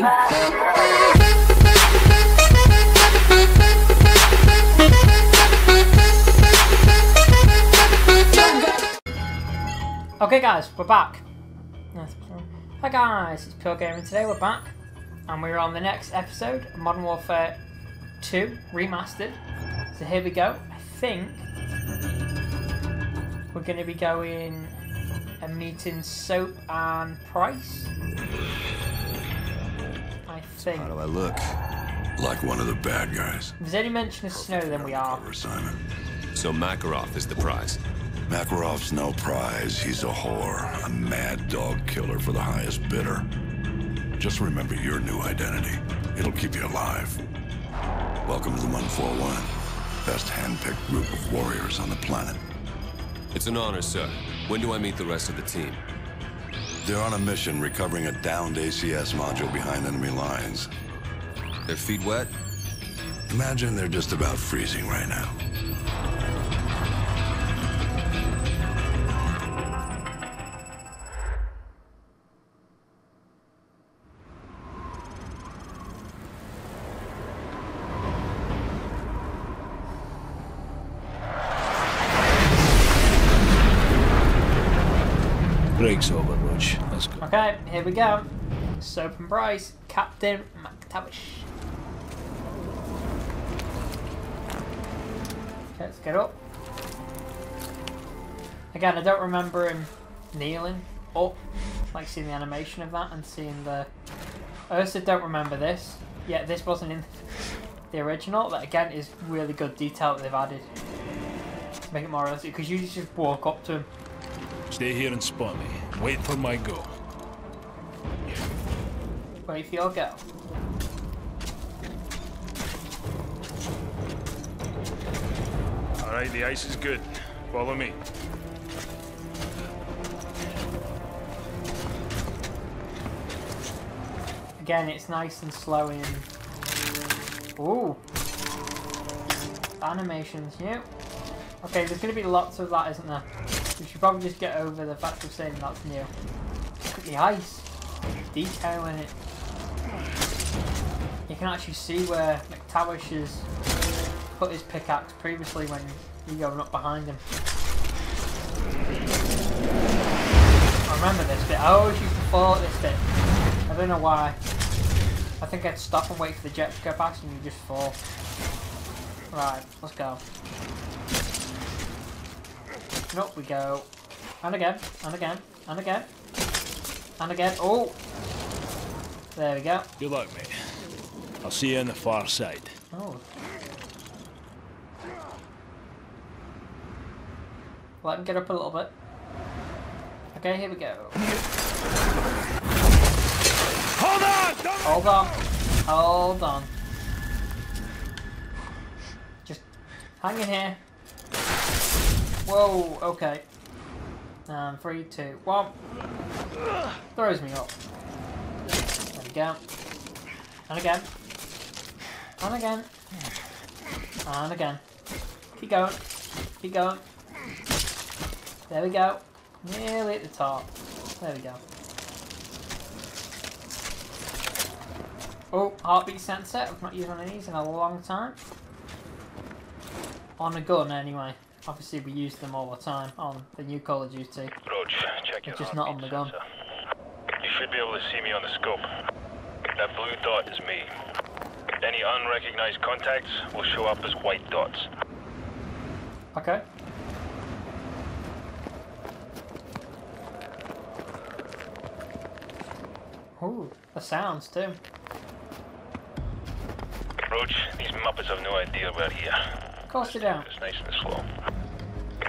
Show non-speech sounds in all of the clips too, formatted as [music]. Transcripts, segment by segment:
Okay guys, we're back. Hi guys, it's Pure Gamer. Today we're back and we're on the next episode of Modern Warfare 2 Remastered. So here we go. I think we're going to be going and meeting Soap and Price. I think. How do I look? Like one of the bad guys. If there's any mention of snow, then we are. Simon. So Makarov is the prize. Makarov's no prize. He's a whore, a mad dog killer for the highest bidder. Just remember your new identity. It'll keep you alive. Welcome to the 141. Best hand-picked group of warriors on the planet. It's an honor, sir. When do I meet the rest of the team? They're on a mission recovering a downed ACS module behind enemy lines. Their feet wet? Imagine they're just about freezing right now. Over, Let's go. Okay, here we go. Soap and Price, Captain McTavish. Okay, let's get up. Again, I don't remember him kneeling up, like seeing the animation of that and seeing the. I also don't remember this. Yeah, this wasn't in the original. That again is really good detail that they've added to make it more realistic. Because you just walk up to him. Stay here and spot me. Wait for my go. Wait for your go. All right, the ice is good. Follow me. Again, it's nice and slow in. Ooh. Animations, yeah. Okay, there's going to be lots of that, isn't there? We should probably just get over the fact of saying that's new. Look at the ice. Detail in it. You can actually see where McTavish has put his pickaxe previously when you go up behind him. I remember this bit. I always used to fall at this bit. I don't know why. I think I'd stop and wait for the jet to go past and you just fall. Right, let's go. And up we go. And again, and again, and again. And again. Oh! There we go. Good luck, mate. I'll see you on the far side. Oh. Let him get up a little bit. Okay, here we go. Hold on! Don't Hold on. Hold on. Just hang in here. Whoa, okay. Um, three, two, one. Throws me up. There we go. And again. And again. And again. Keep going. Keep going. There we go. Nearly at the top. There we go. Oh, heartbeat sensor. I've not used one of these in a long time. On a gun, anyway. Obviously, we use them all the time on the new Call of Duty. Roach, check your It's just not on the gun. sensor. You should be able to see me on the scope. That blue dot is me. Any unrecognized contacts will show up as white dots. Okay. Ooh, the sounds too. Roach, these Muppets have no idea we're here. Of course they don't. It's nice and slow.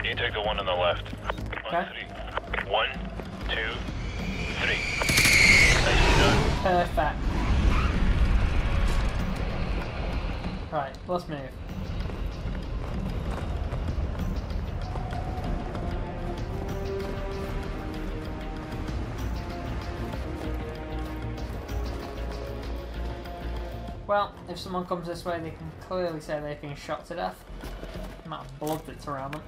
You take the one on the left. On Okay. three. One, two, three. Nicely done. Perfect. Right, let's move. Well, if someone comes this way, they can clearly say they've been shot to death. Amount of blood that's around them.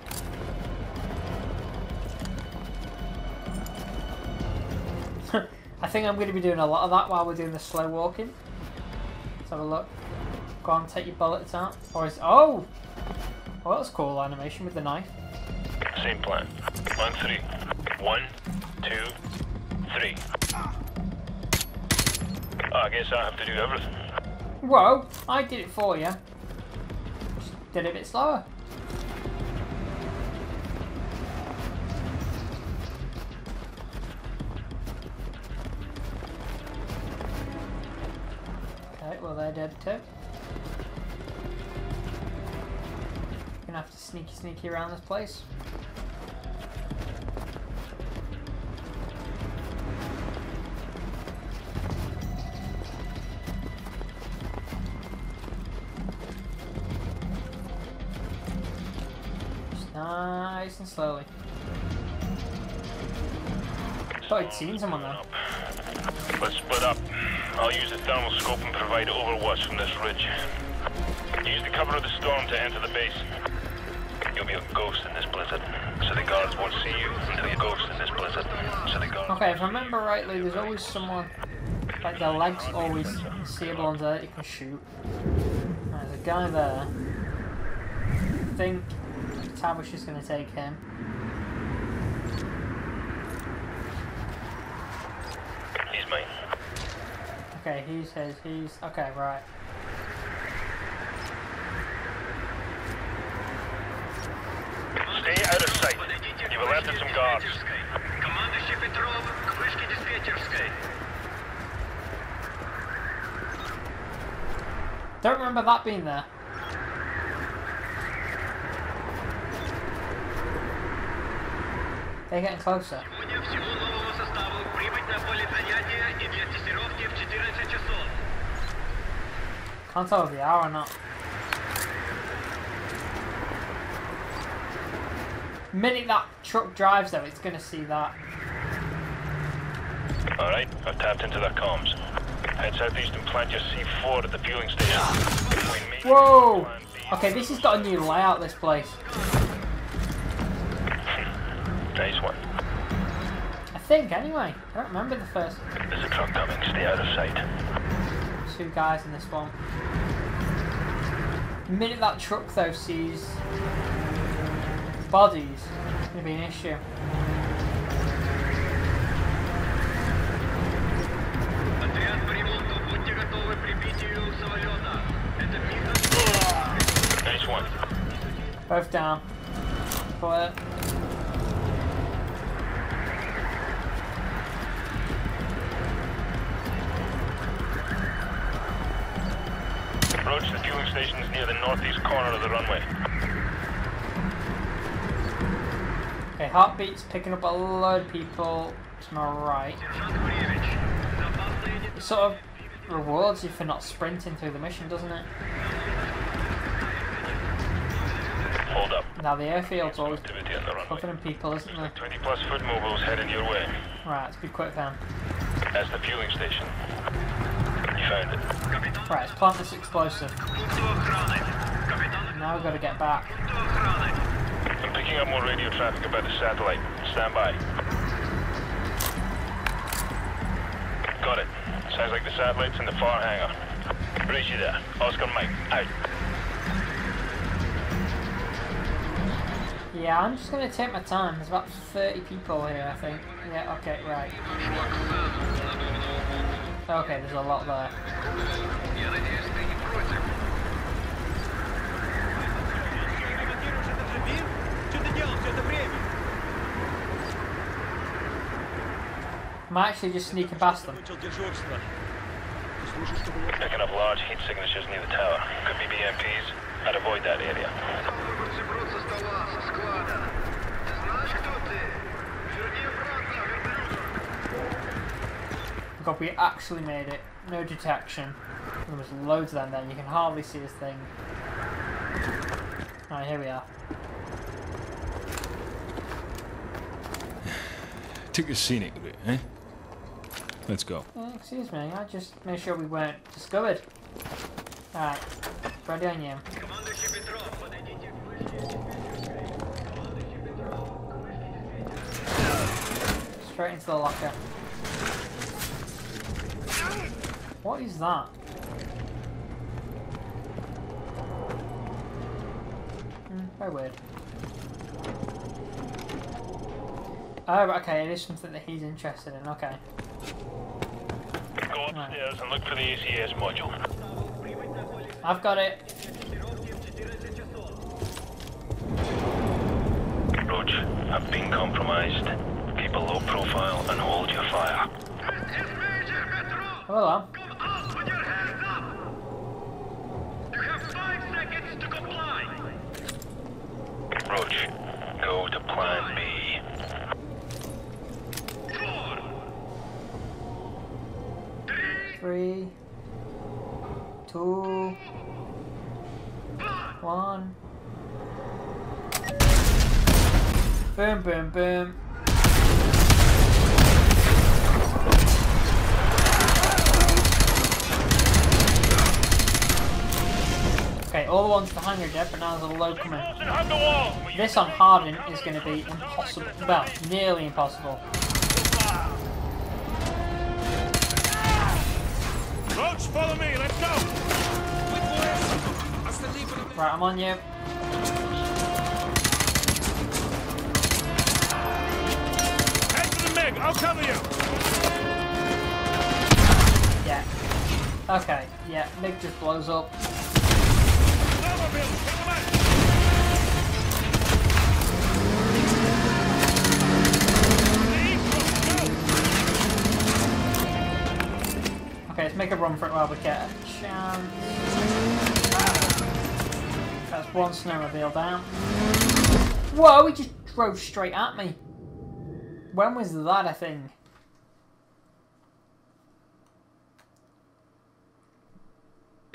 [laughs] I think I'm going to be doing a lot of that while we're doing the slow walking. Let's have a look. Go on, take your bullets out. Or is oh, that's cool animation with the knife. Same plan. On three. One, two, three. Oh, I guess I have to do everything. Whoa, I did it for you. Just did it a bit slower. Dead too. Gonna have to sneaky sneaky around this place. Nice and slowly. Thought I'd seen someone though. Let's split up. I'll use the thermal scope and provide overwatch from this ridge. Use the cover of the storm to enter the base. You'll be a ghost in this blizzard, so the guards won't see you until you're a ghost in this blizzard. So the guards. Okay, if I remember rightly, there's always someone, like their legs always seeable under that you can shoot. There's a guy there. I think Tavish is going to take him. He's mine. Okay, he's his, he's... Okay, right. Stay out of sight. You've alerted some guards. Командующий Петров к вышке диспетчерской. Don't remember that being there. They're getting closer. Can't tell if they are or not. minute that truck drives though, it's going to see that. Alright, I've tapped into their comms. Head southeast and plant your C4 at the fueling station. Whoa! and Plan B. Okay, this has got a new layout, this place. Nice one think anyway. I don't remember the first. There's a truck coming, stay out of sight. Two guys in this one. The minute that truck though sees bodies, it's gonna be an issue. Both down. Fire. Fueling stations near the northeast corner of the runway. okay, heartbeat's picking up a load of people to my right. It sort of rewards you for not sprinting through the mission, doesn't it? Hold up. Now the airfield's always Activity on the runway. covering people, isn't there? 20 plus foot mobiles heading your way. Right, let's be quick then. That's the fueling station found it. Right, let's plant this explosive. Now we've got to get back. I'm picking up more radio traffic about the satellite. Stand by. Got it. Sounds like the satellite's in the far hangar. Roger There, Oscar Mike, out. Yeah, I'm just gonna take my time. There's about 30 people here, I think. Yeah, okay, right. Okay, there's a lot there. I'm actually just sneaking past them. Picking up large heat signatures near the tower. Could be BMPs. I'd avoid that area. God, we actually made it. No detection. There was loads of them there. You can hardly see this thing. Alright, here we are. Took a scenic route, eh? Let's go. Excuse me, I just made sure we weren't discovered. Alright, ready on you. Straight into the locker. What is that? Hmm, very weird. Oh, okay, it is something that he's interested in, okay. Go upstairs and look for the ACS module. I've got it. Roach, I've been compromised. Keep a low profile and hold your fire. This is Major Petrov! Oh, hello. Come out with your hands up! You have five seconds to comply! Roach, go to plan B. Four! Three! Two, one. Boom, boom, boom. Okay, all the ones behind you are dead, but now there's a load coming. Close and hug the wall. This on Harden is going to be impossible. Well, nearly impossible. Right, I'm on you. Head to the MiG. I'll cover you. Yeah. Okay, yeah, Mig just blows up. Snowmobile, take him out. Okay, let's make a run for it while we get a chance. One snowmobile down. Whoa, he just drove straight at me. When was that a thing?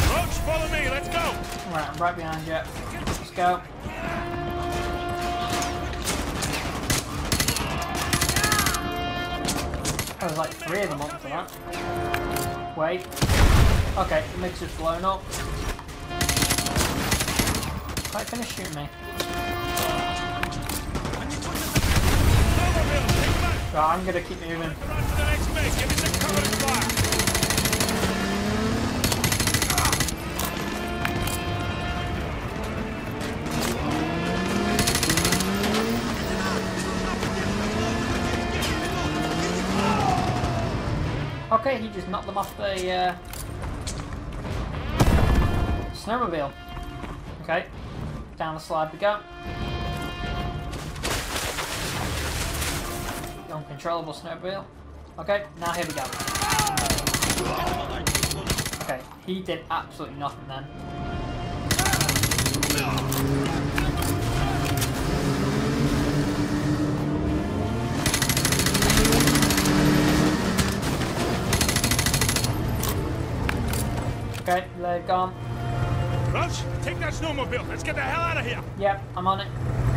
Roach, follow me. Let's go. Right, I'm right behind you. Let's go. There was like three of them up to that. Wait. Okay, the mixer's blown up. Shooting me. Right, I'm gonna keep moving. Okay, he just knocked them off the uh, snowmobile. Okay, down the slide we go. Uncontrollable snowmobile. Okay, now here we go. Okay, he did absolutely nothing then. Okay, leg gone. Roach, take that snowmobile. Let's get the hell out of here. Yep, I'm on it.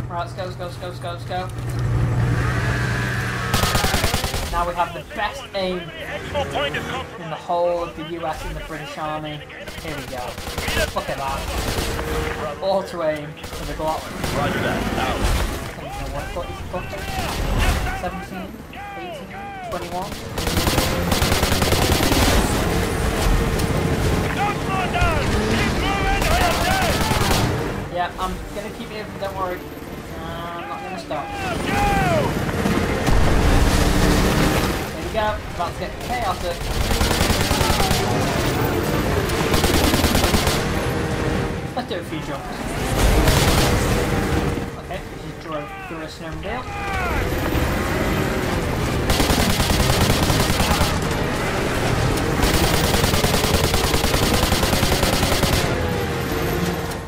Right, let's go, let's go, let's go, let's go, let's go. Now we have the best aim in the whole of the US and the British Army. Here we go. Look at that. Auto aim with a Glock. Roger that. Out. I don't know what got his bucket. 17, 18, 21. Don't slow down. Keep moving or you're dead. Yeah, I'm don't worry. Uh, I'm not gonna stop. Go. Here we go. About to get chaotic. Let's do a few jumps. Okay, just drove through a snowmobile.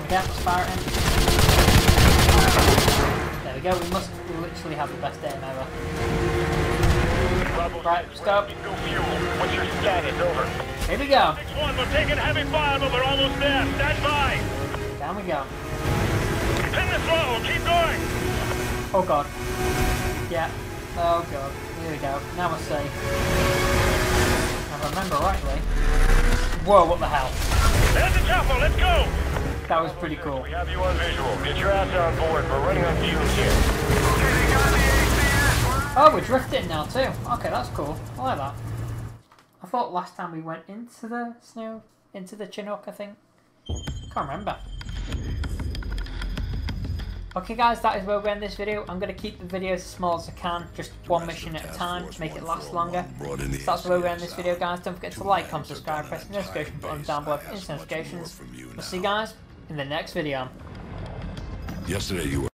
Let's fire. There we go, we must literally have the best aim ever. Bravo Right, stop. What's your status? Over. Here we go. Six one, we're taking heavy fire, but we're almost there. Stand by. Down we go. Pin the throttle. Keep going. Oh god. Yeah. Oh god. Here we go. Now we're safe. If I remember rightly. Whoa, what the hell? There's the chopper. Let's go. That was pretty cool. We have you on visual. Get your ass on board. We're running on fumes here. Oh, we're drifting now too. Okay, that's cool. I like that. I thought last time we went into the snow, into the Chinook, I think. Can't remember. Okay guys, that is where we end this video. I'm going to keep the videos as small as I can, just one mission at a time, to make it last longer. Brought in the So that's where we end this video guys. Don't forget to like, comment, subscribe, press the notification button down below for instant notifications. We'll see you guys in the next video. Yesterday you were